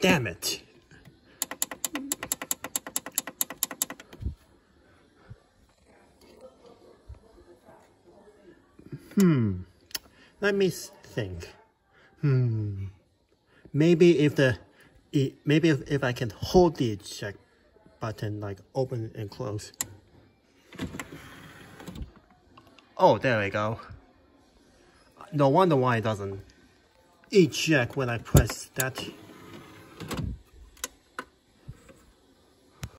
Damn it. Hmm. Let me think. Hmm. Maybe if the, maybe if, if I can hold the eject button, like open and close. Oh, there we go. No wonder why it doesn't eject when I press that